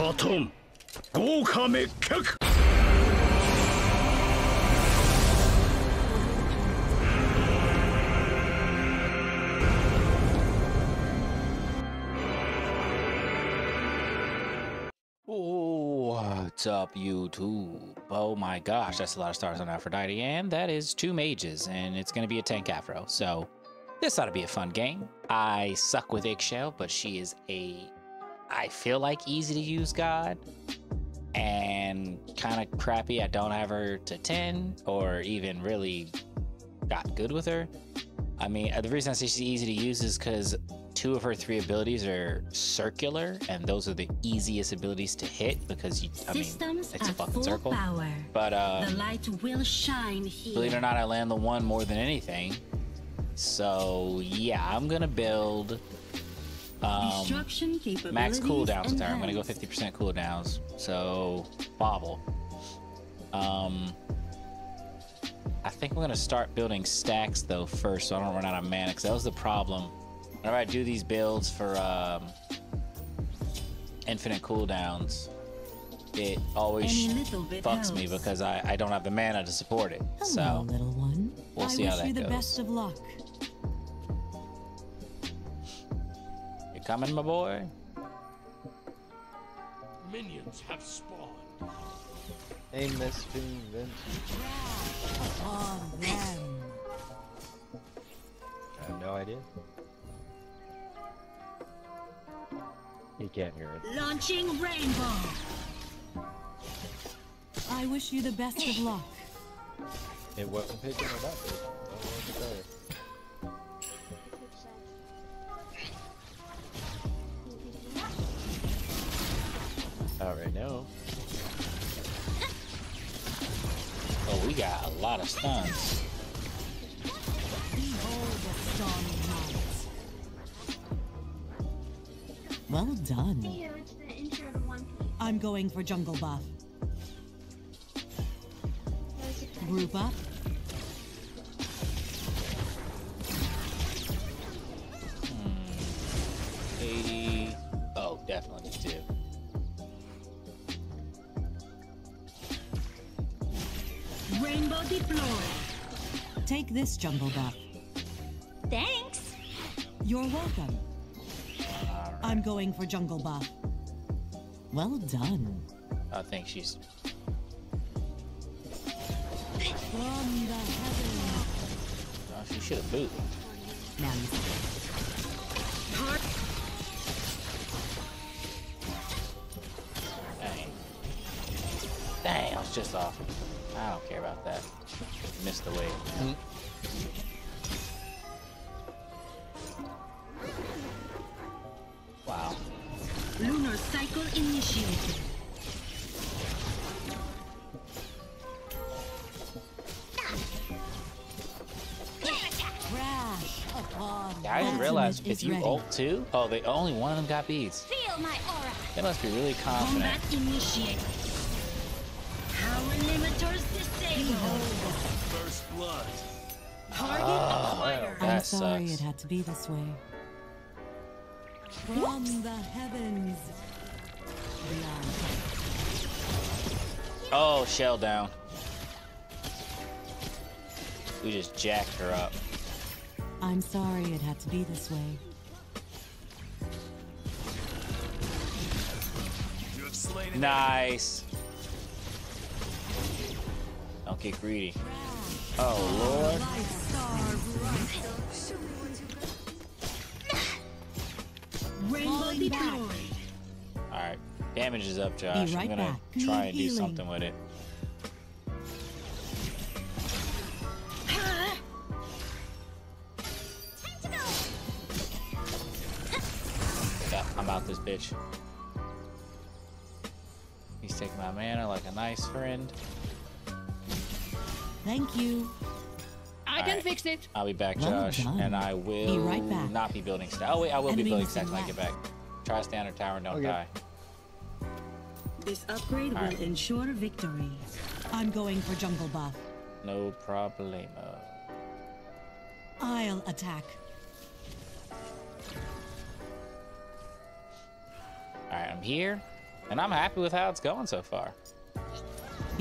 カトン豪華滅却 What's up, YouTube? Oh my gosh, that's a lot of stars on Aphrodite, and that is two mages, and it's gonna be a tank afro. So this ought to be a fun game. I suck with Eggshell, but she is a, I feel like easy to use god, and kind of crappy. I don't have her to 10 or even really got good with her. I mean, the reason I say she's easy to use is because two of her three abilities are circular, and those are the easiest abilities to hit because you, I mean, it's a fucking circle. power. But uh, the light will shine here. believe it or not, I land the one more than anything. So yeah, I'm gonna build um, max cooldowns her. I'm gonna go 50% cooldowns. So bobble. Um, I think we're gonna start building stacks though first, so I don't run out of mana. Because that was the problem. Whenever I do these builds for um, infinite cooldowns, it always fucks me because I, I don't have the mana to support it. Hello, so we'll I see wish how that goes. You coming, my boy? Minions have spawned. Hey, Miss Vinci. On them. I have no idea. He can't hear it. Launching rainbow. I wish you the best of luck. It wasn't picking it up. I don't know we got a lot of stuns. Behold the stormy night. Well done. Here, it's the intro to One Piece. I'm going for jungle buff. Group up. Hmm. 80. Oh, definitely two. Rainbow deployed. Take this jungle buff. Thanks. You're welcome. Alright. I'm going for jungle buff. Well done. Oh, I think she's. From the heavens. Oh, she should have booted. Now you see. Dang. Dang, I was just off. I don't care about that. Missed the wave. Mm-hmm. Wow. Lunar cycle initiated. Crash upon Yeah, I didn't Ultimate realize if you ready. ult too. Oh, they only one of them got beads. Feel my aura. They must be really confident. Sorry sucks. it had to be this way. From the heavens. Beyond. Oh, shell down. We just jacked her up. I'm sorry it had to be this way. You have slain Nice. Don't get greedy. Oh, Lord. Rainbow Falling back. deployed. Alright. Damage is up, Josh. right I'm gonna back. try and do something with it. Yeah, I'm out this bitch. He's taking my mana like a nice friend. Thank you. I All can right. fix it. I'll be back, Josh, done. and I will be right back. not be building stacks. Oh wait, I will Enemy be building stacks when I get back. left. Try to stay under tower and don't Okay. die. This upgrade Alright. will ensure victory. I'm going for jungle buff. No problemo. I'll attack. Alright, I'm here. And I'm happy with how it's going so far.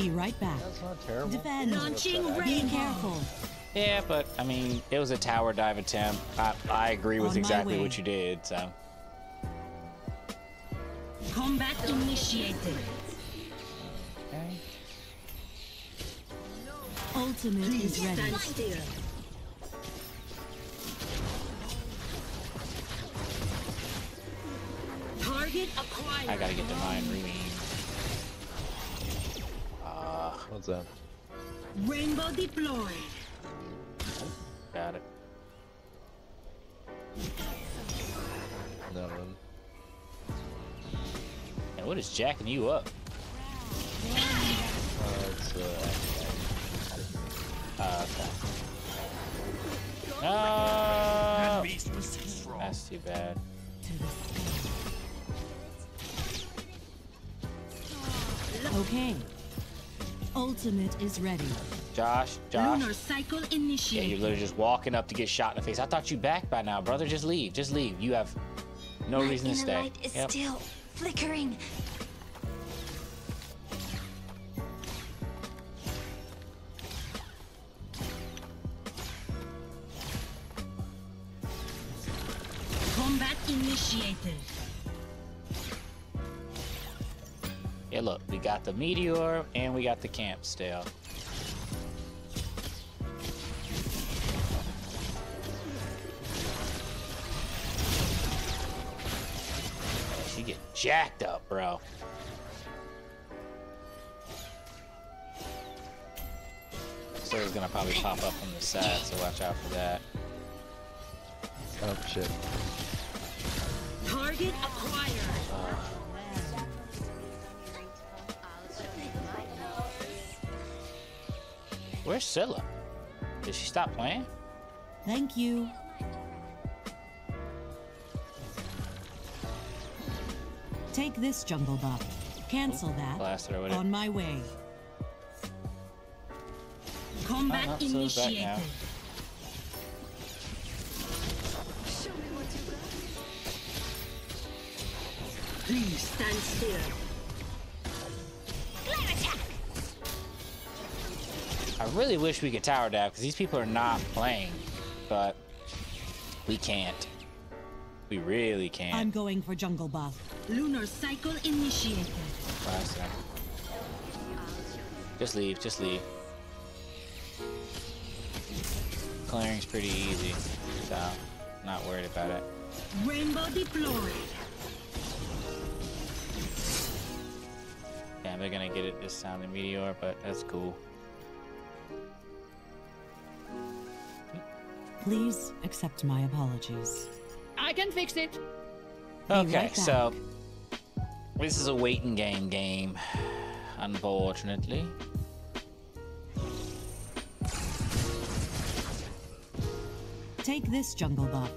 Be right back. That's not terrible. Defend. Launching Be careful. Yeah, but I mean, it was a tower dive attempt. I, I agree with On exactly what you did, so. Combat initiated. Okay. Ultimate Please is ready. still. Target acquired. I gotta get Divine Ruin. What's that? Rainbow deployed. Got it. Nothing. And what is jacking you up? Uh, it's, uh, Uh, okay. That No! beast was too strong. That's too bad. To the sky. Okay. Ultimate is ready. Josh, Josh. Lunar cycle Yeah, you're literally just walking up to get shot in the face. I thought you back by now, brother. Just leave. Just leave. You have no My reason to stay. light is Yep. still flickering. Got the meteor and we got the camp still. She get jacked up, bro. Sarah's gonna probably pop up on the side, so watch out for that. oh shit. Target acquired. Uh, Where's Scylla? Did she stop playing? Thank you. Take this jungle buff. Cancel that. Blasted her with it. On my way. Combat uh-huh, back now. initiated. Please stand still. Really wish we could tower dab because these people are not playing, but we can't. We really can't. I'm going for jungle buff. Lunar cycle initiated. Last second. Just leave, just leave. Clearing's pretty easy, so not worried about it. Rainbow deployed. Yeah, they're gonna get it this time, the meteor, but that's cool. Please accept my apologies. I can fix it. Okay, right so this is a waiting game game, unfortunately. Take this jungle buff.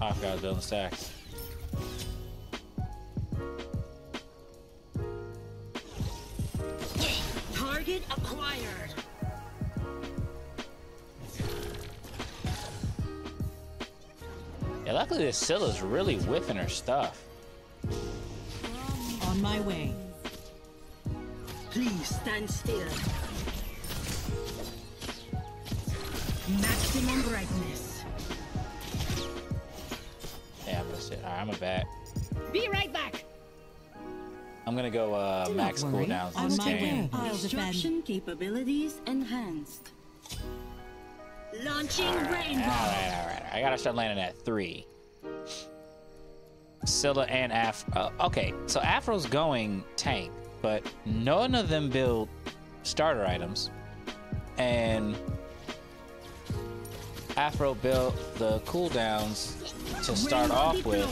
Oh, I forgot I was building stacks. Target acquired. Yeah, luckily this Scylla's really whipping her stuff. On my way. Please stand still. Maximum brightness. Yeah, that's it. Alright, I'm a back. Be right back. I'm gonna go uh, max not worry. cooldowns On on this my game. way. I'll. Destruction capabilities enhanced. Launching Alright, rainbow. alright, alright. I gotta start landing at three. Scylla and Afro. Uh, okay, so Afro's going tank, but none of them build starter items. And Afro built the cooldowns to start off with.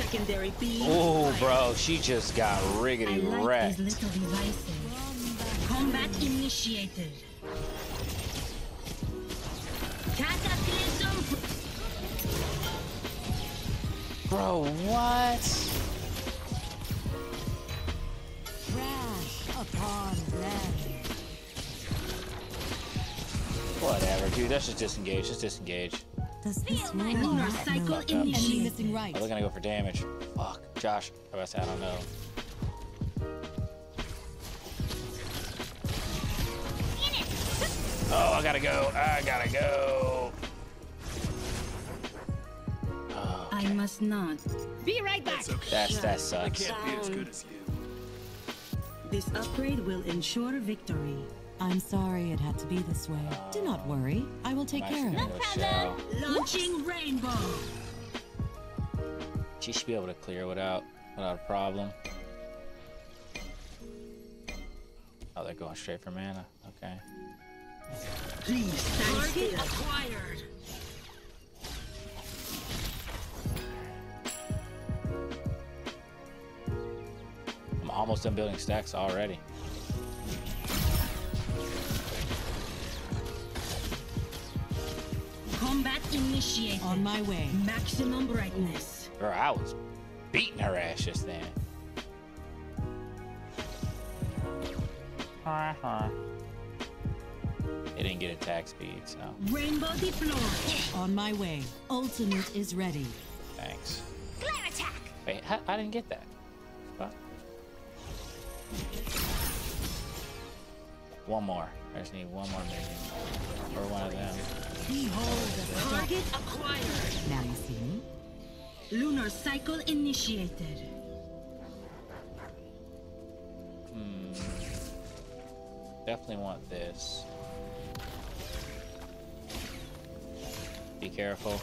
Secondary beam. Oh, bro, she just got riggedy like wrecked. these little devices. Combat initiated. Cataclysm. Bro, what? Crash upon them. Whatever, dude. Let's just disengage. Just disengage. Does this my room Lunar not cycle know? initiated. Enemy missing right. Oh, they're gonna go for damage. Fuck, Josh. I was I don't know. Oh, I gotta go. I gotta go. Oh, I must not. Be right back. It's okay. That's that I sucks. can't be as good as you. This upgrade will ensure victory. I'm sorry it had to be this way. Do not worry. I will take care of it. gonna Shell. Launching rainbow. She should be able to clear without without a problem. Oh, they're going straight for mana. Okay. Please stand Target acquired. I'm almost done building stacks already. Combat initiated. On my way. Maximum brightness. Girl, I was beating her ass just then. It didn't get attack speed, so Rainbow deployed. On my way. Ultimate is ready. thanks. Glare attack. Wait, I, I didn't get that. What? One more. I just need one more minion. Or one of them. Behold the. Target acquired. Now you see me? Lunar cycle initiated. Hmm. Definitely want this. Be careful.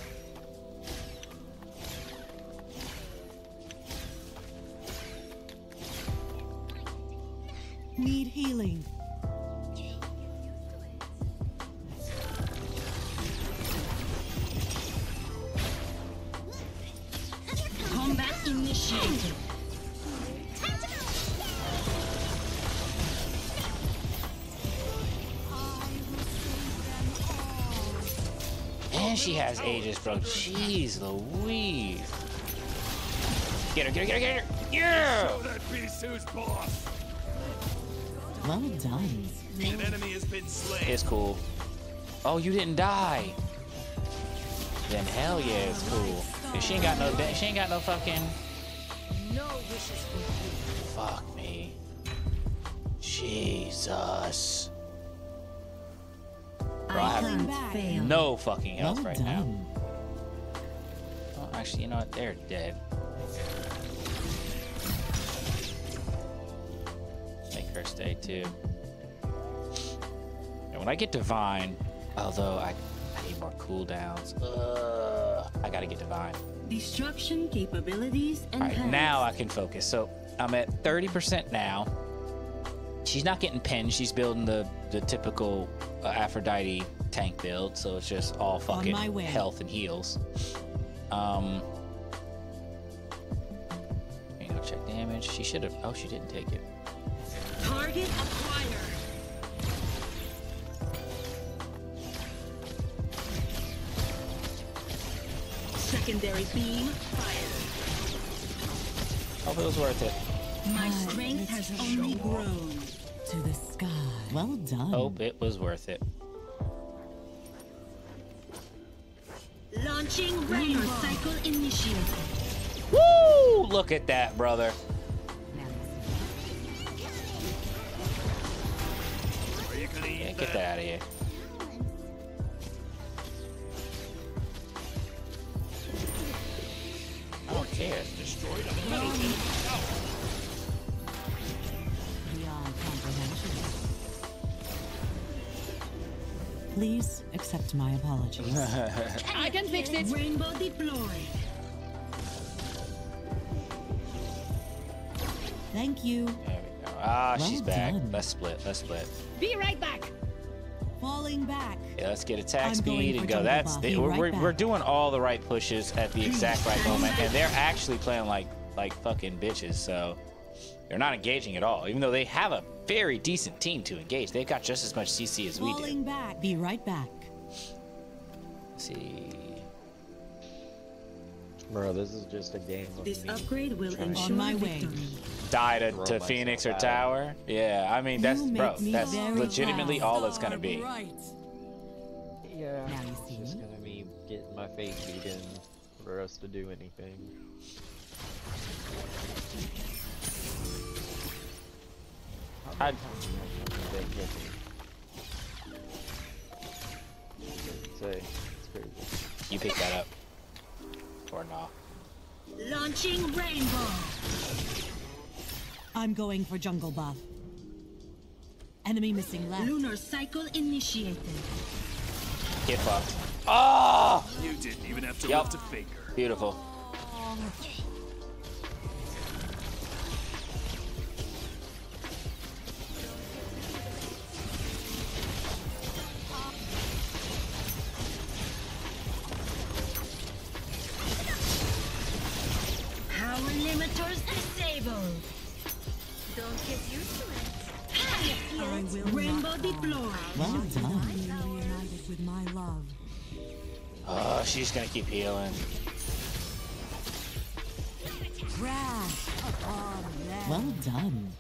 Need healing. She has ages, bro. Jeez Louise. Get her, get her, get her, get her. Yeah! Show that beast who's boss. Well done. An enemy has been slain. It's cool. Oh, you didn't die. Then hell yeah, it's cool. If she ain't got no, she ain't got no fucking. No wishes for you. Fuck me. Jesus. Bro, I I have can't back. fail. no fucking health Well right now. done. Oh, actually, you know what? They're dead. Make her stay too. And when I get divine, although I, I need more cooldowns, uh, I gotta get divine. Destruction capabilities All enhanced. right, now I can focus. So I'm at 30% now. She's not getting pinned. She's building the the typical uh, Aphrodite tank build, so it's just all fucking my way. health and heals. Um, you know, check damage. She should have. Oh, she didn't take it. Target acquired. Secondary beam fired. Hope it was worth it. My strength has only grown. To the sky. Well done. Hope it was worth it. Launching rainbow cycle initiated. Woo! Look at that, brother. Are you gonna eat Yeah, get that out of here. I don't care. Destroyed a metal tower. Please accept my apologies. I can fix it. Rainbow deployed. Thank you. There we go. Ah, Well she's back. done. Let's split. Let's split. Be right back. Falling back. Yeah, let's get attack I'm speed and go. jungle That's buff. they, Be we're, right we're, we're doing all the right pushes at the exact right moment, and they're actually playing like like fucking bitches. So they're not engaging at all, even though they have a very decent team to engage. They've got just as much CC as we do. Back. Be right back. Let's see. Bro, this is just a game This me. upgrade will trying ensure my way. victory. Die to, to Phoenix or out. Tower. Yeah, I mean that's bro. me That's legitimately proud. all it's gonna be. Yeah. Now you it's see just me? gonna be getting my face beaten for us to do anything. I'd- Say, it's crazy. You pick that up. Or not. Launching rainbow. I'm going for jungle buff. Enemy missing left. Lunar cycle initiated. Get fucked. Oh! You didn't even have to Yup. lift a finger. Beautiful. Power she's gonna keep healing. Crash upon them. Well done.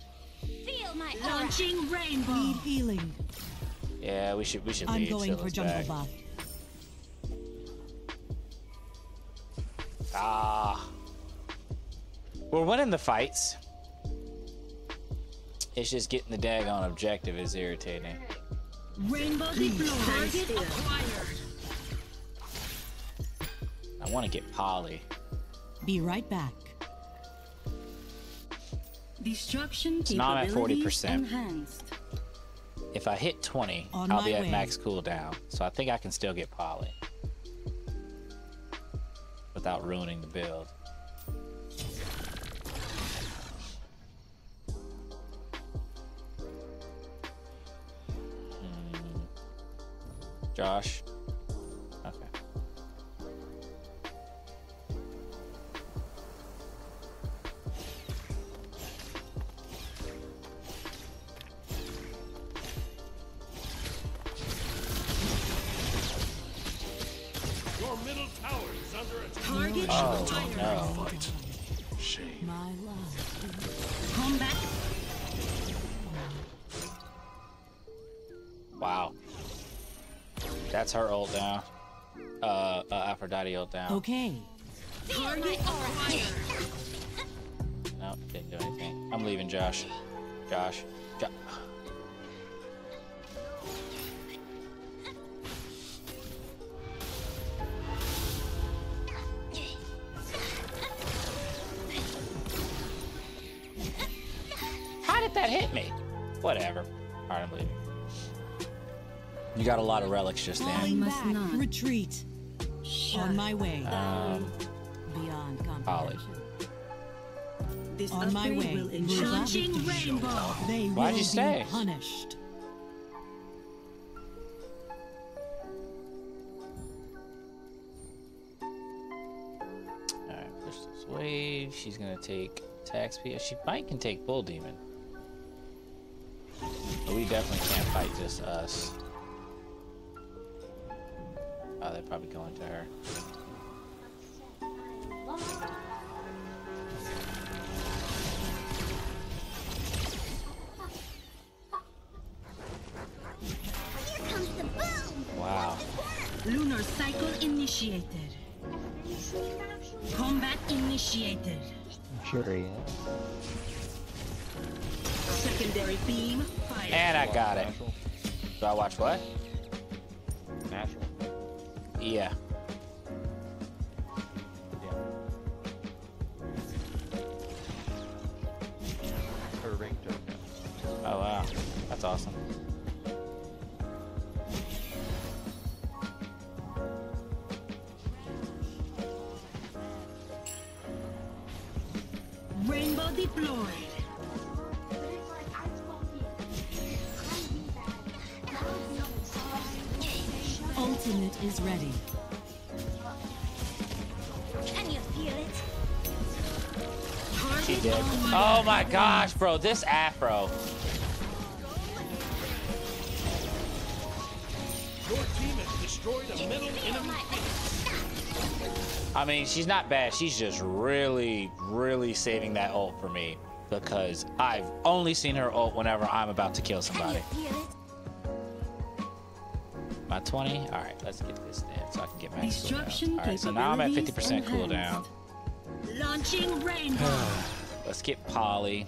Feel my. Launching rainbow. Need healing. Yeah, we should we should I'm leave going for Scylla's jungle back. buff. Ah. We're winning the fights. It's just getting the daggone objective is irritating. Rainbow deployed. Target acquired. I want to get Polly. Be right back. Destruction now I'm at 40%. enhanced. If I hit 20, On I'll be at way. max cooldown. So I think I can still get Polly. Without ruining the build. Target Oh, no. Shame. My love. Combat Wow. That's her ult down. Uh, uh Aphrodite ult down. Okay. target acquired. No, didn't do anything. I'm leaving Josh. Josh. That hit me? Whatever. Alright, I'm leaving. You got a lot of relics just then. I must not. Retreat. On my way. Um, Beyond Polly. comprehension. This On my way. will ensure Launching Launching rainbow. They Why'd will you stay? be punished. Alright, push this wave. She's gonna take tax P. She might can take Bull Demon. But we definitely can't fight just us. Oh, they're probably going to her. Here comes the boom. Wow. Lunar cycle initiated. Combat initiated. Sure, yeah. Secondary beam fire. And I got it. Natural. Do I watch what? Natural. Yeah. Her ring token. Oh wow. That's awesome. Rainbow deployed. Is ready. Can you feel it? She did. Oh my gosh, bro, this afro. Your team has destroyed a middle enemy. I mean, she's not bad. She's just really, really saving that ult for me because I've only seen her ult whenever I'm about to kill Can somebody. You? My 20? Alright, let's get this then so I can get my Disruption cooldown. Alright, so now I'm at 50% capabilities cooldown. Launching rainbow. Let's get Polly.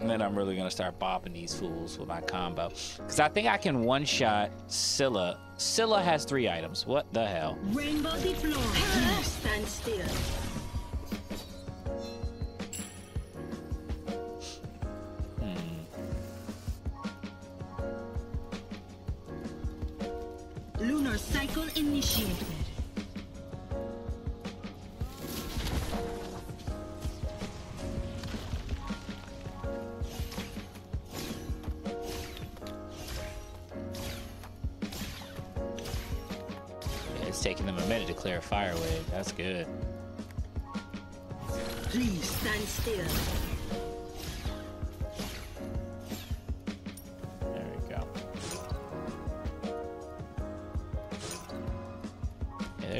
And then I'm really gonna start bopping these fools with my combo. Cause I think I can one-shot Scylla. Scylla has three items. What the hell? Rainbow deployed. Please stand still. Cycle initiated. It's taking them a minute to clear a fire wave. That's good. Please stand still.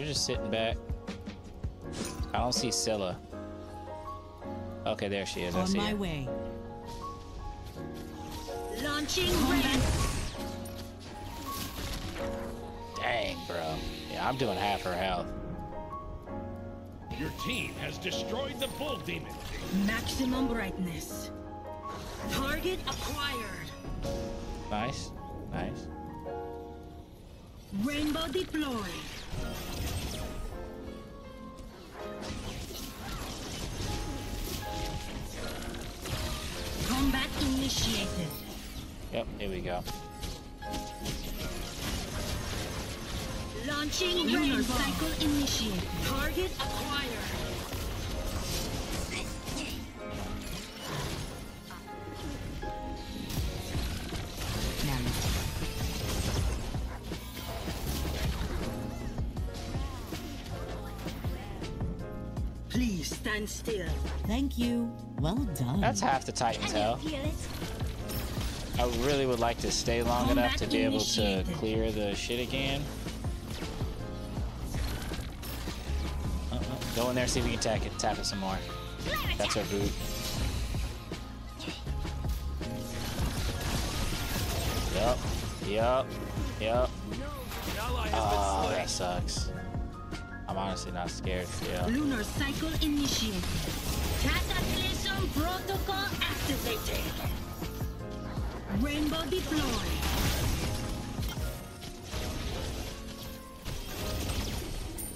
Just sitting back. I don't see Scylla. Okay, there she is. I On see my her. way. Launching rainbow. Dang, bro. Yeah, I'm doing half her health. Your team has destroyed the bull demon. Maximum brightness. Target acquired. Nice. Nice. Rainbow deployed. Initiated. Yep, here we go. Launching rainbow cycle initiated. Target acquired. Please stand still. thank you. Well done. That's half the Titan's Can I really would like to stay long enough to be able to clear the shit again. Uh-uh. Go in there, see if we can tap it, tap it some more. That's our boot. Yup. Yup. Yup. Oh, that sucks. I'm honestly not scared still. Lunar cycle initiated. Cataclysm protocol activated. Rainbow deployed.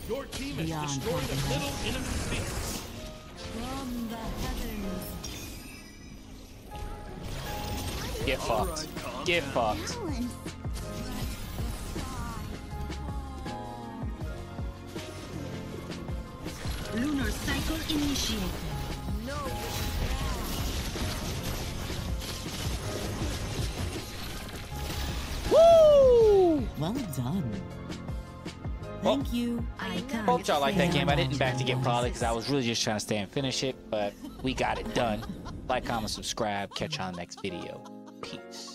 Your team has Beyond destroyed a comprehension. middle enemy base. From the heavens. Get fucked. Get fucked. Lunar cycle initiated. Well done. Well, Thank you. I Hope y'all like that game. I didn't back to get Polly because I was really just trying to stay and finish it, but we got it done. Like, comment, subscribe. Catch you on the next video. Peace.